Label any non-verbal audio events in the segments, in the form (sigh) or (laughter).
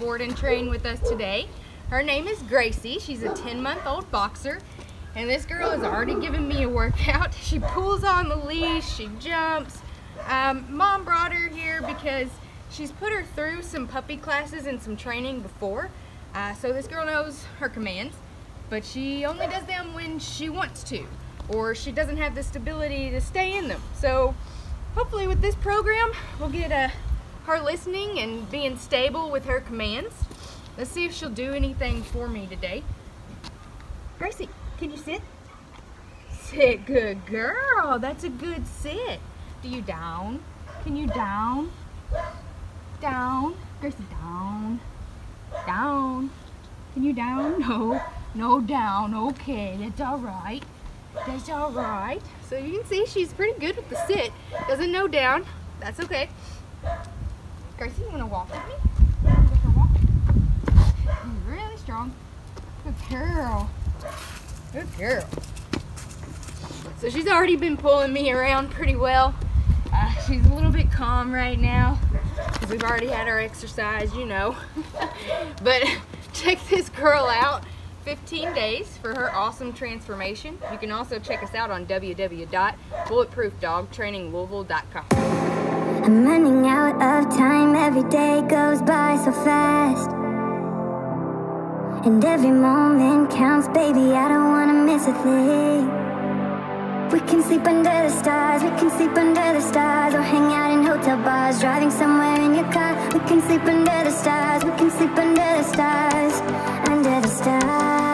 board and train with us today. Her name is Gracie. She's a 10 month old boxer. And this girl has already given me a workout. (laughs) She pulls on the leash, she jumps. Um, Mom brought her here because she's put her through some puppy classes and some training before. Uh, so this girl knows her commands, but she only does them when she wants to, or she doesn't have the stability to stay in them. So hopefully with this program, we'll get uh, her listening and being stable with her commands. Let's see if she'll do anything for me today. Gracie, can you sit? Sit, good girl. That's a good sit. Do you down? Can you down? Down. Gracie, down. Down. Can you down? (laughs) No. No down. Okay, that's all right. That's all right. So you can see she's pretty good with the sit. Doesn't know down. That's okay. Gracie, you want to walk with me? You're really strong. Good girl. Good girl. So she's already been pulling me around pretty well. Uh, she's a little bit calm right now because we've already had our exercise, you know. (laughs) but check this girl out. 15 days for her awesome transformation. You can also check us out on www.bulletproofdogtraininglouisville.com. I'm running out of time, every day goes by so fast. And every moment counts, baby, I don't wanna miss a thing. We can sleep under the stars, we can sleep under the stars, or hang out in hotel bars, driving somewhere in your car. We can sleep under the stars, we can sleep under the stars, under the stars.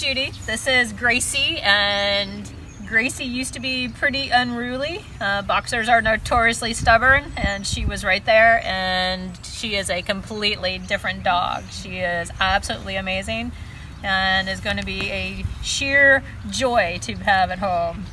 Judy. This is Gracie, and Gracie used to be pretty unruly. Uh, boxers are notoriously stubborn, and she was right there, and she is a completely different dog. She is absolutely amazing and is going to be a sheer joy to have at home.